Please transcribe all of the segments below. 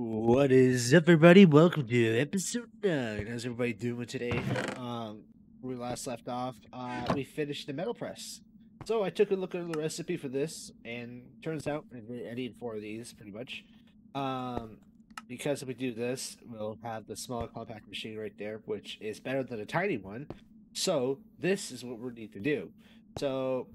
What is up, everybody? Welcome to episode nine. How's everybody doing today? Um, we last left off, uh, we finished the metal press. So I took a look at the recipe for this, and turns out I need four of these, pretty much. Um, because if we do this, we'll have the small compact machine right there, which is better than a tiny one. So this is what we need to do. So,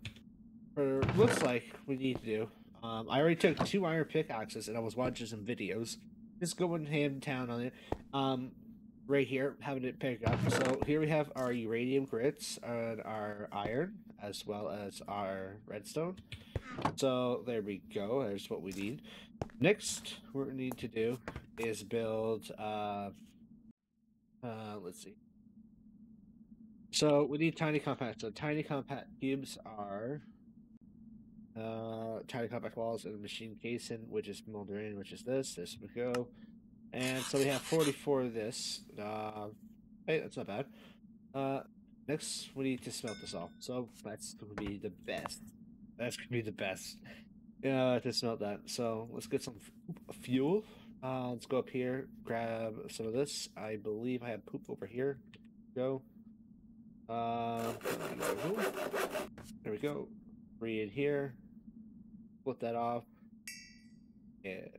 for looks like we need to do um, I already took two iron pickaxes and I was watching some videos. Just going hand town on it. Um, right here, having it pick up. So here we have our uranium grits and our iron, as well as our redstone. So there we go. There's what we need. Next, what we need to do is build. Uh, uh, let's see. So we need tiny compact. So tiny compact cubes are uh, tiny compact walls and machine casing, which is moldering, which is this. This we go. And so we have 44 of this. Uh, hey, that's not bad. Uh, next, we need to smelt this all. So that's going to be the best. That's going to be the best uh, to smelt that. So let's get some fuel. Uh, let's go up here, grab some of this. I believe I have poop over here. Go. Uh, there we go. Three in here split that off, and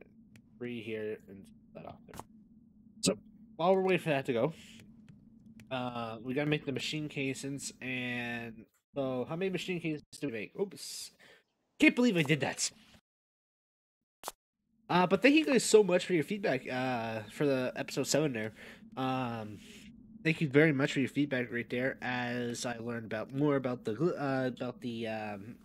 three here, and that off there. So while we're waiting for that to go, uh, we gotta make the machine casings, and so how many machine casings do we make? Oops, can't believe I did that. Uh, but thank you guys so much for your feedback uh, for the episode seven there. Um, thank you very much for your feedback right there. As I learned about more about the uh, about the um,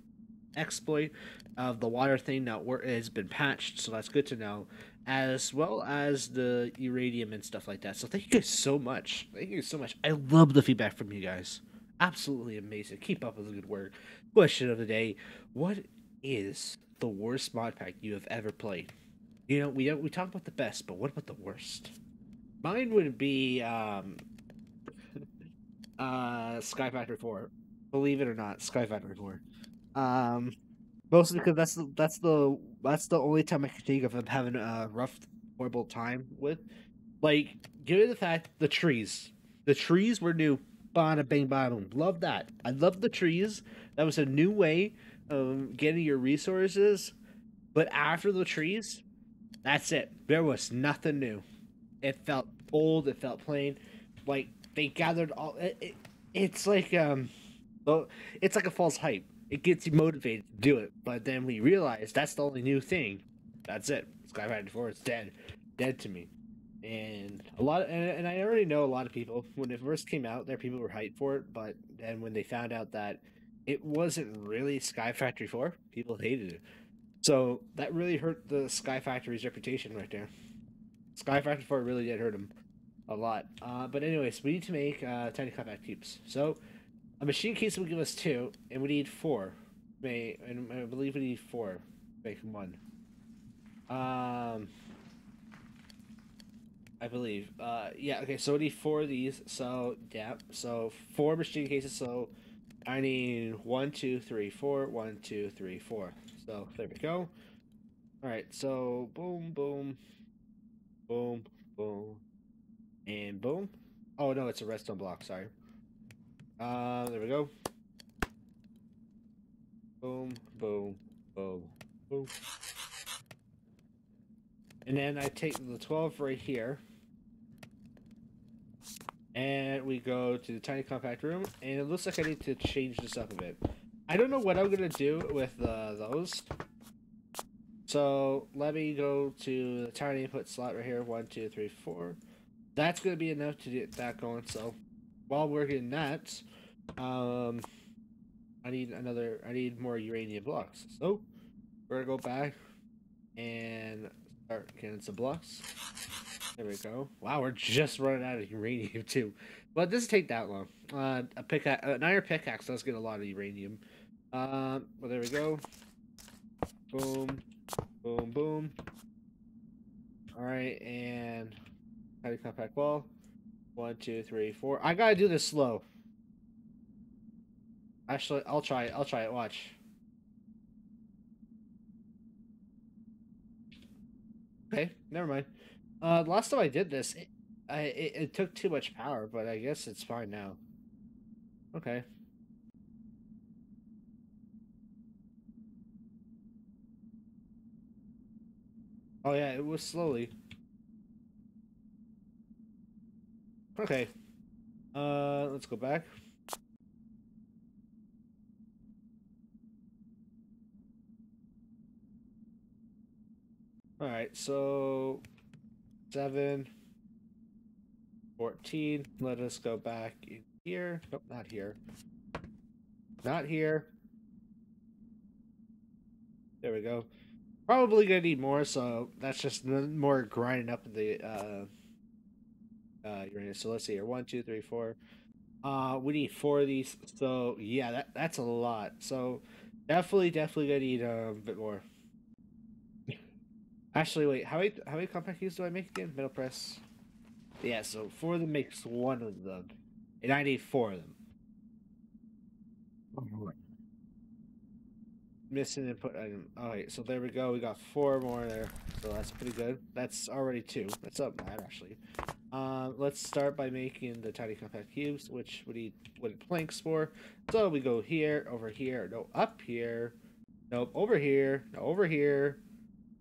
exploit of the water thing now has been patched, so that's good to know, as well as the uranium and stuff like that. So thank you guys so much. Thank you so much. I love the feedback from you guys. Absolutely amazing. Keep up with the good work. Question of the day: What is the worst mod pack you have ever played? You know, we don't, we talk about the best, but what about the worst? Mine would be um, uh, Sky Factory Four. Believe it or not, Sky Factory Four. Um, mostly because that's the that's the that's the only time I can think of him having a rough, horrible time with. Like, given the fact the trees, the trees were new. Bada bang boom. Love that. I love the trees. That was a new way of getting your resources. But after the trees, that's it. There was nothing new. It felt old. It felt plain. Like they gathered all. It, it, it's like um, it's like a false hype it gets you motivated to do it. But then we realize that's the only new thing. That's it. Sky Factory 4 is dead. Dead to me. And a lot, of, and, and I already know a lot of people when it first came out, there people were hyped for it, but then when they found out that it wasn't really Sky Factory 4, people hated it. So that really hurt the Sky Factory's reputation right there. Sky Factory 4 really did hurt them a lot. Uh, but anyways, we need to make uh, tiny compact cubes. So a machine case will give us two, and we need four. May and I believe we need four. Make one. Um, I believe. Uh, yeah. Okay. So we need four of these. So yeah. So four machine cases. So I need one, two, three, four. One, two, three, four. So there we go. All right. So boom, boom, boom, boom, and boom. Oh no, it's a redstone block. Sorry. Uh, there we go. Boom, boom, boom, boom. And then I take the 12 right here. And we go to the tiny compact room. And it looks like I need to change this up a bit. I don't know what I'm going to do with uh, those. So let me go to the tiny input slot right here. One, two, three, four. That's going to be enough to get that going. So while we're getting that, um, I need another. I need more uranium blocks. So we're gonna go back and start getting some blocks. There we go. Wow, we're just running out of uranium too. But doesn't take that long. Uh, a pickaxe, an iron pickaxe does get a lot of uranium. Um, well, there we go. Boom, boom, boom. All right, and tiny compact wall. One, two, three, four. I gotta do this slow. Actually, I'll try it. I'll try it. Watch. Okay, never mind. Uh, last time I did this, it, I it, it took too much power, but I guess it's fine now. Okay. Oh yeah, it was slowly. Okay. Uh, let's go back. All right, so seven, 14. Let us go back in here. Nope, not here. Not here. There we go. Probably gonna need more, so that's just more grinding up the uh, uh, Uranus. So let's see here. One, two, three, four. Uh, we need four of these. So yeah, that that's a lot. So definitely, definitely gonna need a bit more. Actually, wait. How many how many compact cubes do I make again? Metal press. Yeah, so four of them makes one of them, and I need four of them. Missing input item. All right, so there we go. We got four more there, so that's pretty good. That's already two. That's up bad actually. Uh, let's start by making the tiny compact cubes, which we need wooden planks for. So we go here, over here, no, up here, nope, over here, no, over here.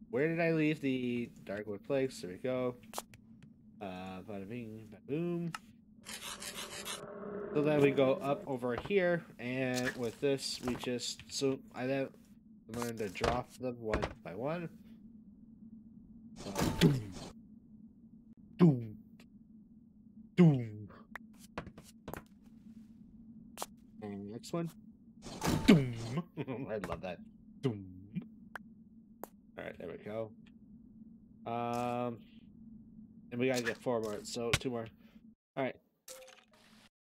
Where did I leave the dark wood planks? There we go. Uh, bada bing, bada boom. So then we go up over here, and with this, we just so I then learned to drop them one by one. Uh, doom, doom, doom. And next one, doom. I love that. Doom. All right, there we go. Um, and we gotta get four more, so two more. All right.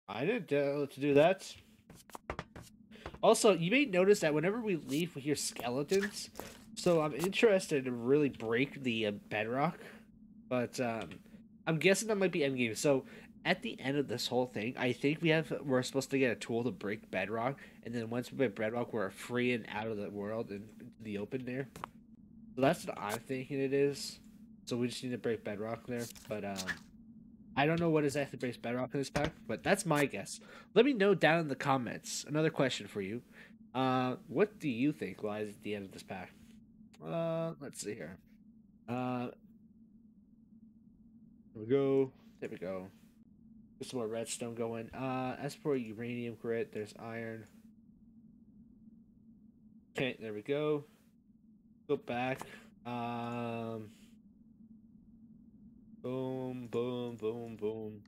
I didn't to do that. Also, you may notice that whenever we leave, we hear skeletons. So I'm interested to really break the uh, bedrock, but um, I'm guessing that might be endgame. So at the end of this whole thing, I think we have we're supposed to get a tool to break bedrock, and then once we break bedrock, we're free and out of the world and the open there. So that's what I'm thinking it is. So we just need to break bedrock there, but um. I don't know what exactly breaks bedrock in this pack, but that's my guess. Let me know down in the comments. Another question for you. Uh, what do you think lies at the end of this pack? Uh, let's see here. Uh, there we go. There we go. There's some more redstone going. Uh, as for uranium grit, there's iron. Okay, there we go. Go back. Um, boom, boom, boom, boom.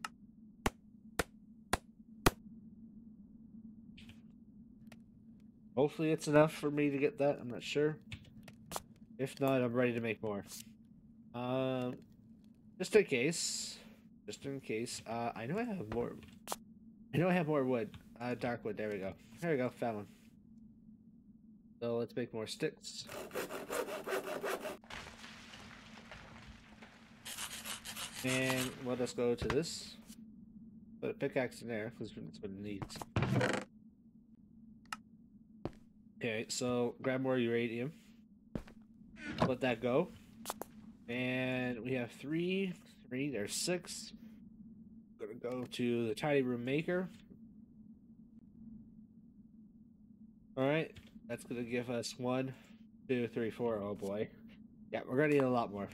Hopefully it's enough for me to get that. I'm not sure. If not, I'm ready to make more. Um, just in case. Just in case. Uh, I know I have more. I know I have more wood. Uh, dark wood. There we go. There we go. Found one. So let's make more sticks. And let us go to this. Put a pickaxe in there, because that's what it needs. Okay, so grab more uranium. Let that go. And we have three, three, there's six. Gonna go to the tiny room maker. Alright, that's gonna give us one, two, three, four. Oh boy. Yeah, we're gonna need a lot more.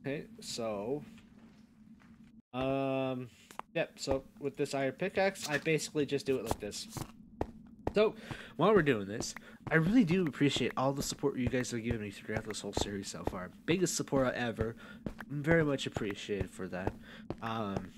Okay, so um yep, so with this iron pickaxe, I basically just do it like this. So, while we're doing this, I really do appreciate all the support you guys have given me throughout this whole series so far. Biggest support ever. I'm very much appreciated for that. Um,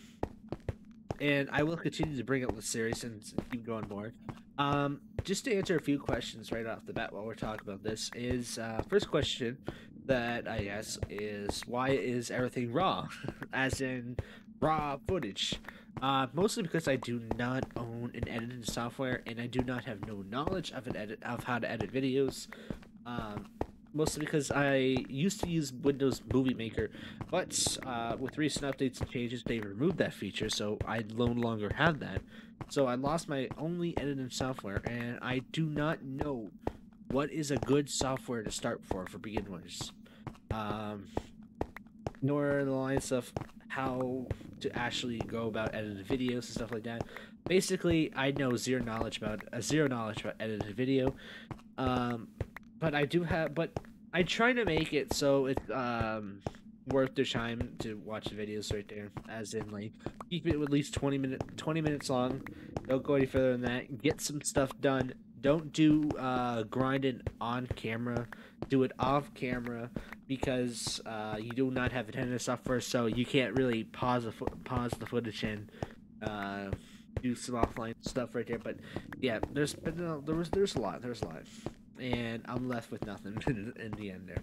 and I will continue to bring up the series and keep going more. Um, just to answer a few questions right off the bat while we're talking about this is uh, first question that I guess is why is everything raw, as in raw footage? Uh, mostly because I do not own an editing software and I do not have no knowledge of an edit of how to edit videos. Um, mostly because I used to use Windows Movie Maker, but uh, with recent updates and changes, they removed that feature, so I no longer have that. So I lost my only editing software, and I do not know what is a good software to start for for beginners. Um, nor the lines of how to actually go about editing videos and stuff like that. Basically, I know zero knowledge about uh, zero knowledge about editing video. Um, but I do have, but I try to make it so it's um worth their time to watch the videos right there. As in, like, keep it at least twenty minute, twenty minutes long. Don't go any further than that. Get some stuff done. Don't do uh grinding on camera. Do it off camera because uh, you do not have attendance software, so you can't really pause the pause the footage and uh, do some offline stuff right there. But yeah, there's but no, there was there's a lot, there's a lot, and I'm left with nothing in, in the end there.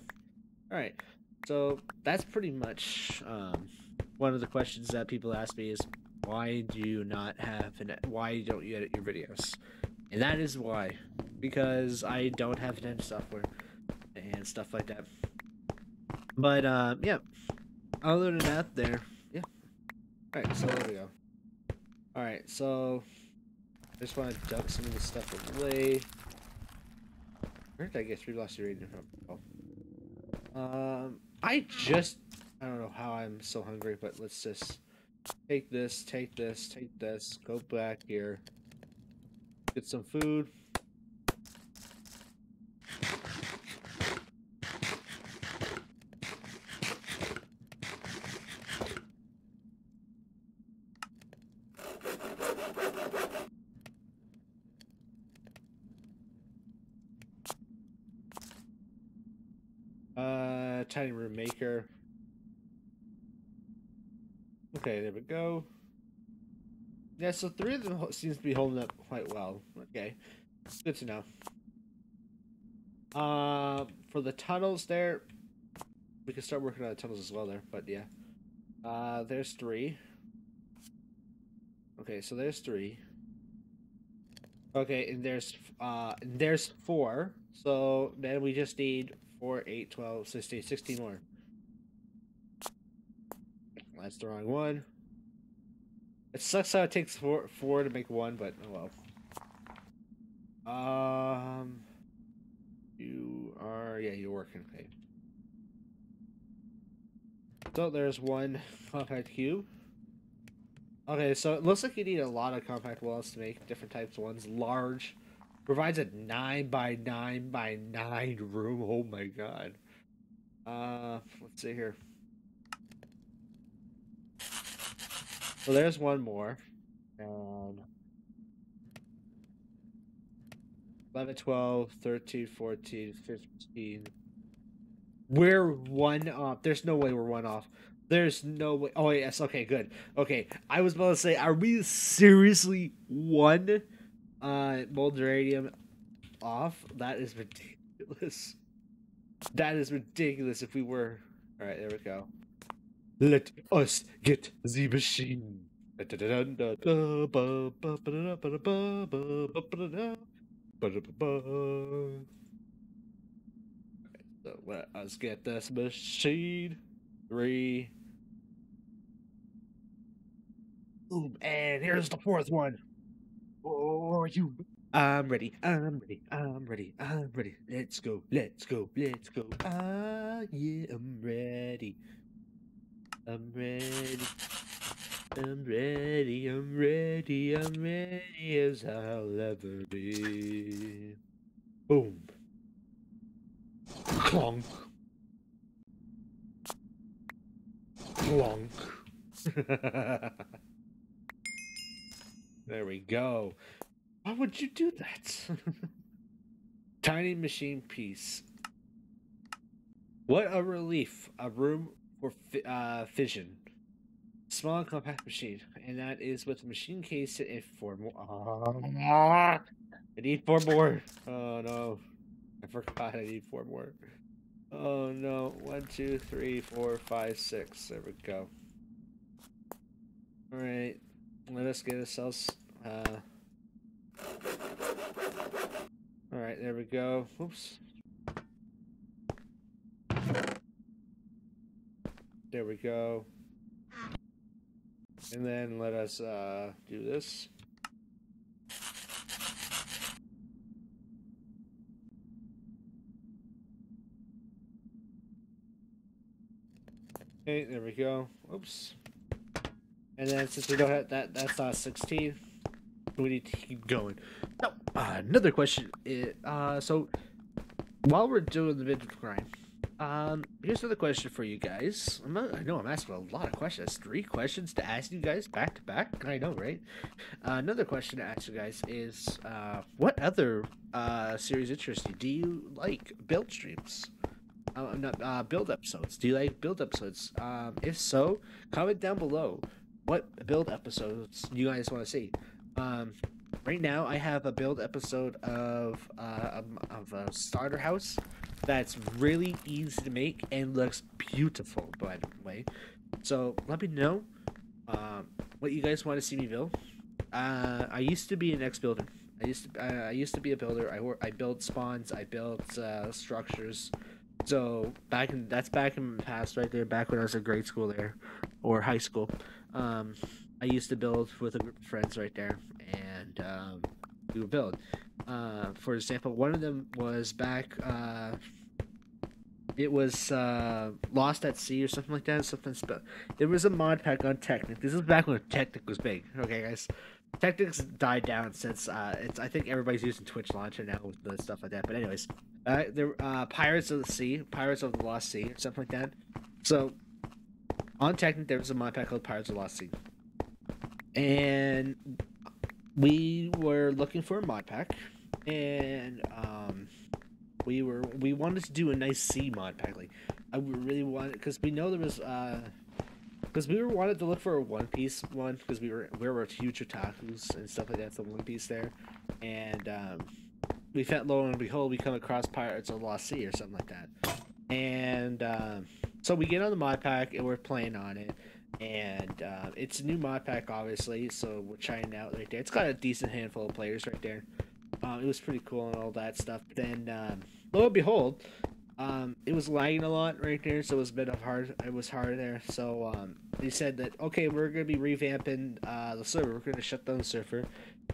All right, so that's pretty much um, one of the questions that people ask me is why do you not have an why don't you edit your videos? And that is why, because I don't have attendance software and stuff like that. But uh, yeah. Other than that, there, yeah. All right, so there we go. All right, so I just want to duck some of the stuff away. Where did I get three lost uranium from? Oh. Um, I just I don't know how I'm so hungry, but let's just take this, take this, take this, go back here, get some food. Uh, tiny room maker. Okay, there we go. Yeah, so three of them seems to be holding up quite well. Okay, good to know. Uh, for the tunnels there, we can start working on the tunnels as well there. But yeah, uh, there's three. Okay, so there's three. Okay, and there's uh, there's four. So then we just need 4, 8, 12, 16, 16 more. That's the wrong one. It sucks how it takes four, four to make one, but oh well. Um, you are yeah, you're working okay. So there's one compact cube. Okay, so it looks like you need a lot of compact walls to make different types of ones. Large provides a nine by nine by nine room. Oh my god. Uh, let's see here. So there's one more. And 11, 12, 13, 14, 15. We're one off. There's no way we're one off. There's no way. Oh, yes. Okay, good. Okay. I was about to say, are we seriously one uh, molderadium off? That is ridiculous. That is ridiculous if we were. All right, there we go. Let us get the machine. So let us get this machine. Three. Boom, and here's the fourth one. Oh, you. I'm ready. I'm ready. I'm ready. I'm ready. Let's go. Let's go. Let's go. Ah, yeah, I'm ready. I'm ready. I'm ready. I'm ready. I'm ready as I'll ever be. Boom. Clonk. Clonk. there we go. Why would you do that? Tiny machine piece. What a relief. A room for uh, fission. Small and compact machine. And that is with the machine case and four more. Ah, I need four more. Oh no. I forgot I need four more. Oh no. One, two, three, four, five, six. There we go. Alright. Let us get ourselves. Uh... Alright, there we go. Oops. There we go. And then let us uh, do this. Okay, there we go. Oops. And then since we don't have that, that's not 16. We need to keep going. No, uh, another question. Is, uh, so, while we're doing the midget grind, um, here's another question for you guys. Not, I know I'm asking a lot of questions. Three questions to ask you guys back to back. I know, right? Uh, another question to ask you guys is, uh, what other uh series interests you? Do you like build streams? Uh, not uh, build episodes. Do you like build episodes? Um, if so, comment down below what build episodes you guys want to see. Um, right now I have a build episode of uh, of a starter house that's really easy to make and looks beautiful, by the way. So let me know um, what you guys want to see me build. Uh, I used to be an ex builder. I used to uh, I used to be a builder. I work, I built spawns. I built uh, structures. So back in that's back in the past, right there. Back when I was in grade school there, or high school. Um, I used to build with a group of friends right there, and um, we would build. Uh, for example, one of them was back. It was uh, Lost at Sea or something like that. Something. Spe- there was a mod pack on Technic. This is back when Technic was big. Okay, guys. Technic's died down since uh, it's. I think everybody's using Twitch Launcher now with the stuff like that. But anyways, uh, there uh, Pirates of the Sea, Pirates of the Lost Sea, or something like that. So on Technic, there was a mod pack called Pirates of the Lost Sea, and we were looking for a mod pack, and um, we were we wanted to do a nice sea mod pack. Like I really wanted because we know there was uh because we were wanted to look for a One Piece one because we were we were huge otakus and stuff like that. So One Piece there, and um, we found lo and behold we come across Pirates of the Lost Sea or something like that, and um, so we get on the mod pack and we're playing on it. And uh, it's a new mod pack, obviously, so we're trying out right there. It's got a decent handful of players right there. Um, it was pretty cool and all that stuff. But Then, um, lo and behold, um, it was lagging a lot right there, so it was a bit of hard. It was hard there. So um, they said that okay, we're gonna be revamping uh, the server. We're gonna shut down the server,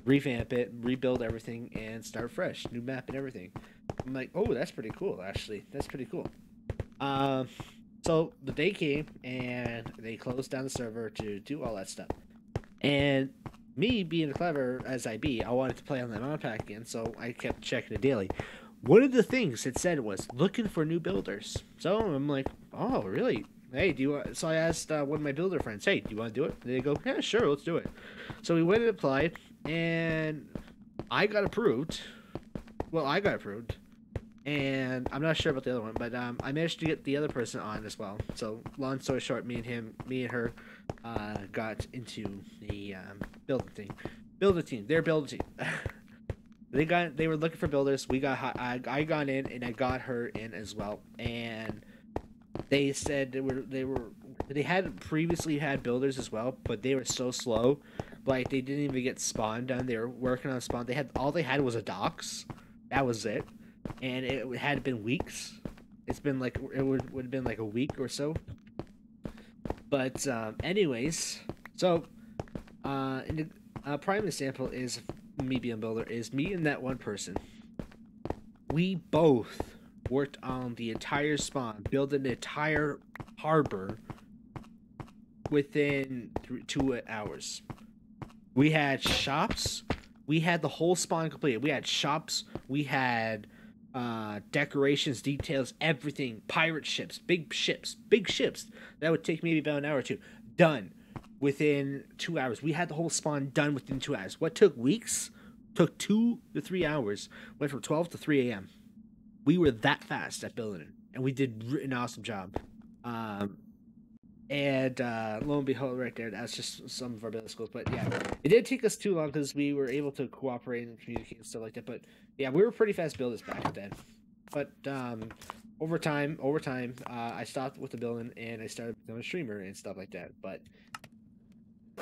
revamp it, rebuild everything, and start fresh, new map and everything. I'm like, oh, that's pretty cool. Actually, that's pretty cool. Um, so the day came and they closed down the server to do all that stuff. And me being clever as I be, I wanted to play on the mod pack again, so I kept checking it daily. One of the things it said was looking for new builders. So I'm like, oh, really? Hey, do you want? So I asked uh, one of my builder friends, hey, do you want to do it? And they go, yeah, sure, let's do it. So we went and applied, and I got approved. Well, I got approved, and I'm not sure about the other one, but um, I managed to get the other person on as well. So long story short, me and him, me and her, uh, got into the um, building thing, build a team. They're building team. they got they were looking for builders. We got I, I got in and I got her in as well. And they said they were they were they had previously had builders as well, but they were so slow, like they didn't even get spawn done. They were working on spawn. They had all they had was a docks. That was it, and it had been weeks. It's been like it would would have been like a week or so. But um, anyways, so uh, in the, prime example is me being builder is me and that one person. We both worked on the entire spawn, build an entire harbor within two hours. We had shops. We had the whole spawn completed. We had shops. We had uh, decorations, details, everything. Pirate ships, big ships, big ships. That would take maybe about an hour or two. Done within two hours. We had the whole spawn done within two hours. What took weeks took two to three hours. Went from 12 to 3 a.m. We were that fast at building it, and we did an awesome job. Um, and uh, lo and behold, right there, that's just some of our business skills. But yeah, it did take us too long because we were able to cooperate and communicate and stuff like that. But yeah, we were pretty fast builders back then. But um, over time, over time, uh, I stopped with the building and I started becoming a streamer and stuff like that. But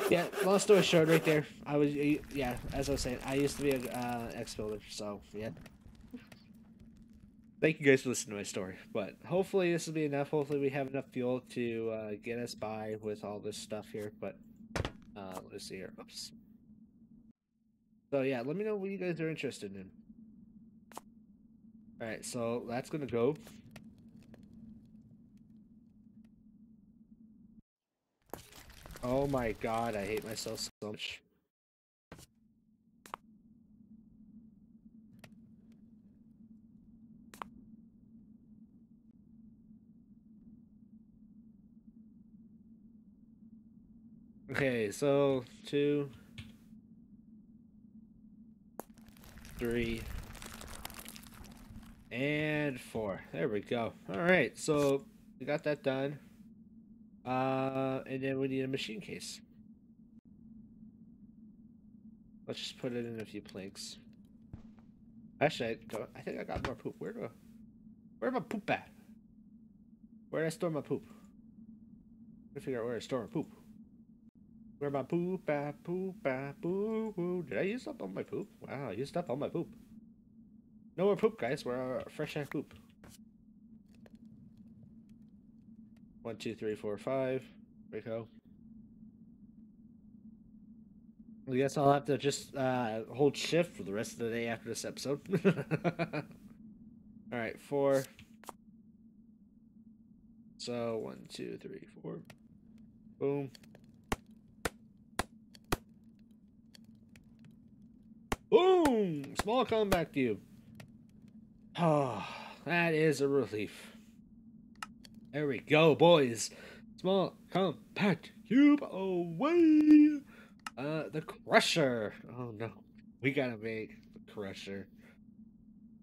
yeah, long story short, right there, I was yeah, as I was saying, I used to be a uh, ex builder, so yeah. Thank you guys for listening to my story, but hopefully this will be enough. Hopefully we have enough fuel to uh, get us by with all this stuff here. But uh, let's see here. Oops. So yeah, let me know what you guys are interested in. All right, so that's gonna go Oh my god, I hate myself so much. Okay, so two, three, and four. There we go. All right, so we got that done. Uh, and then we need a machine case. Let's just put it in a few planks. Actually, I, I think I got more poop. Where do, I, where my poop at? Where did I store my poop? I figure out where I store my poop. Where my poop at? Poop at? Poop, boo. Did I use up all my poop? Wow, I used up all my poop. No more poop, guys. We're uh, fresh ass poop. One, two, three, four, five. Go. I guess I'll have to just uh, hold shift for the rest of the day after this episode. All right, four. So one, two, three, four. Boom. Boom! Small compact cube. Oh, that is a relief. There we go, boys. Small compact cube away. Uh, the crusher. Oh no, we gotta make the crusher.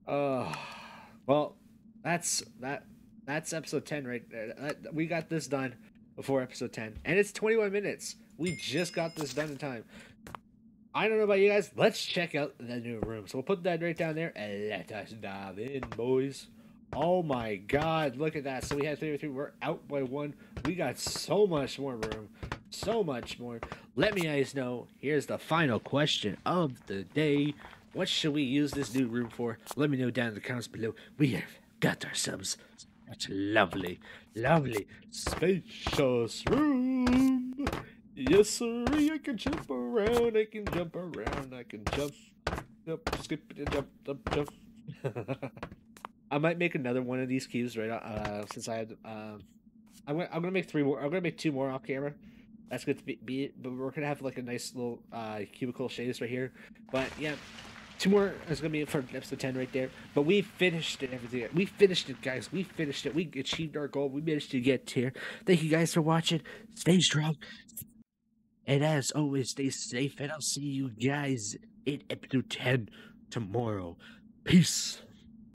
Oh, well, that's that. That's episode ten, right? Uh, we got this done before episode ten, and it's twenty-one minutes. We just got this done in time. I don't know about you guys. Let's check out the new room. So we'll put that right down there and let us dive in, boys. Oh my god, look at that. So we had 33. We're out by one. We got so much more room. So much more. Let me guys know. Here's the final question of the day. What should we use this new room for? Let me know down in the comments below. We have got ourselves such lovely, lovely, spacious room. Yes, sir. I can jump around. I can jump around. I can jump, jump, skip, jump, jump, jump. I might make another one of these cubes right uh, since I had. Um, I'm gonna I'm gonna make three more. I'm gonna make two more off camera. That's good to be, be but we're gonna have like a nice little uh, cubicle shades right here. But yeah, two more is gonna be for episode ten right there. But we finished it. Everything we finished it, guys. We finished it. We achieved our goal. We managed to get here. Thank you guys for watching. Stay strong. And as always, stay safe, and I'll see you guys in episode 10 tomorrow. Peace.